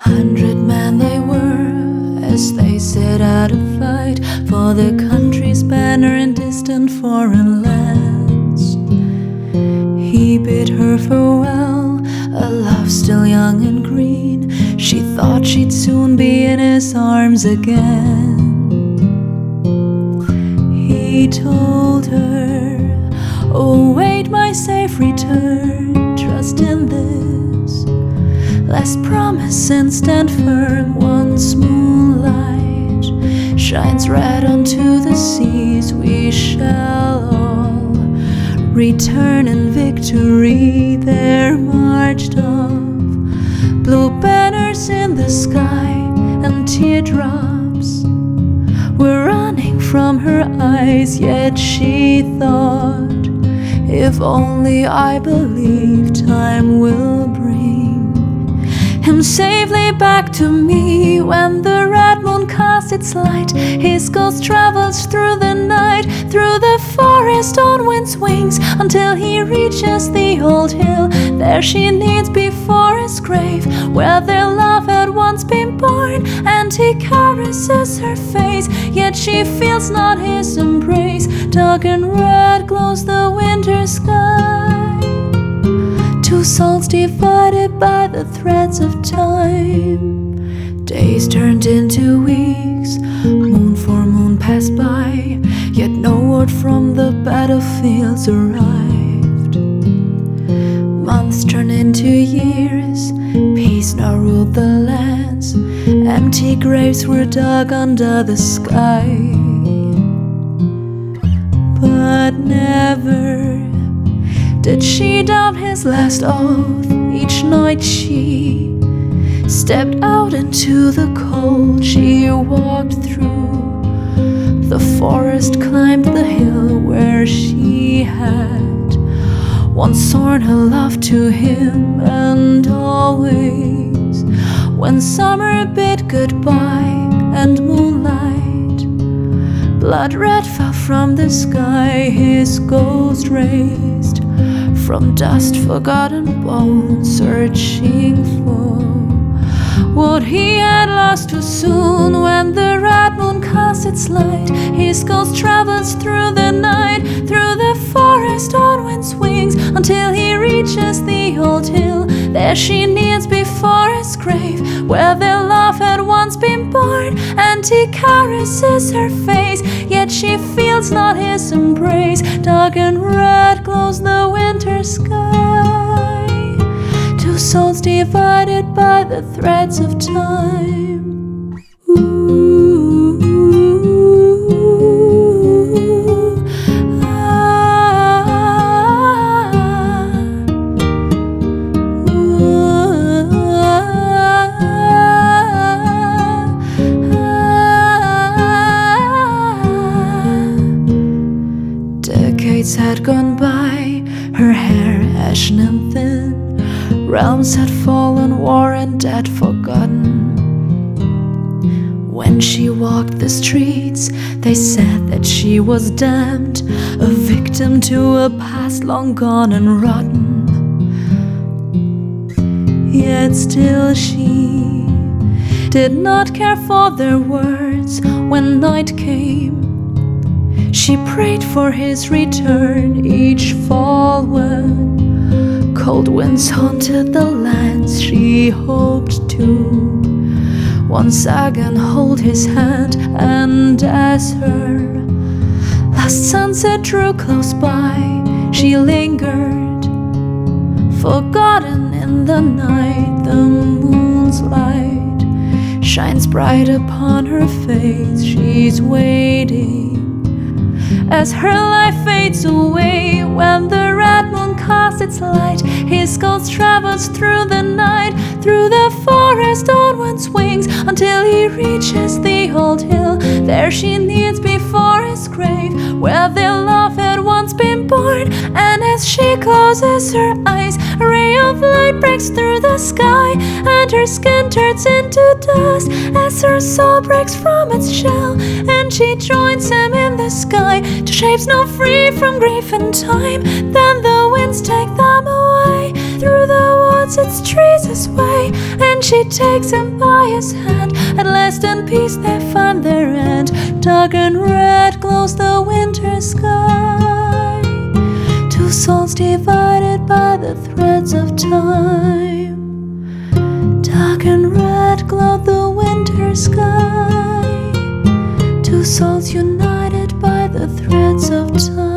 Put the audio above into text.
Hundred men they were as they set out to fight for their country's banner in distant foreign lands. He bid her farewell, a love still young and green. She thought she'd soon be in his arms again. He told her, Oh, wait my safe return, trust in. Last promise and stand firm once moonlight shines red onto the seas. We shall all return in victory. There marched off blue banners in the sky and teardrops were running from her eyes. Yet she thought, if only I believe time will bring him safely back to me when the red moon casts its light. His ghost travels through the night, through the forest on wind's wings, until he reaches the old hill. There she kneels before his grave, where their love had once been born, and he caresses her face. Yet she feels not his embrace. Dark and red glows the winter sky. Souls divided by the threads of time. Days turned into weeks, moon for moon passed by, yet no word from the battlefields arrived. Months turned into years, peace now ruled the lands, empty graves were dug under the sky. But never did she doubt his last oath? Each night she stepped out into the cold. She walked through the forest, climbed the hill where she had once sworn her love to him, and always when summer bid goodbye and moonlight blood red fell from the sky, his ghost raised from dust, forgotten bones, searching for what he had lost too soon. When the red moon casts its light, his ghost travels through the night, through the forest on wind's wings, until he reaches the old hill. There she kneels before his grave, where their love had once been born, he caresses her face. Yet she feels not his embrace. Dark and red glows the winter sky. Two souls divided by the threads of time. Realms had fallen, war and dead forgotten. When she walked the streets, they said that she was damned, a victim to a past long gone and rotten. Yet still she did not care for their words when night came. She prayed for his return each fall when cold winds haunted the lands she hoped to once again hold his hand. And as her last sunset drew close by, she lingered, forgotten in the night. The moon's light shines bright upon her face. She's waiting as her life fades away when the red moon casts its light his ghost travels through the night through the forest on wind's wings until he reaches the old hill. There she kneels before his grave where their love born and as she closes her eyes a ray of light breaks through the sky and her skin turns into dust as her soul breaks from its shell and she joins him in the sky to shapes now free from grief and time. Then the winds take them away through the woods, its trees his way, and she takes him by his hand. At last, in peace, they find their end. Dark and red glows the winter sky. Souls divided by the threads of time. Dark and red glow the winter sky. Two souls united by the threads of time.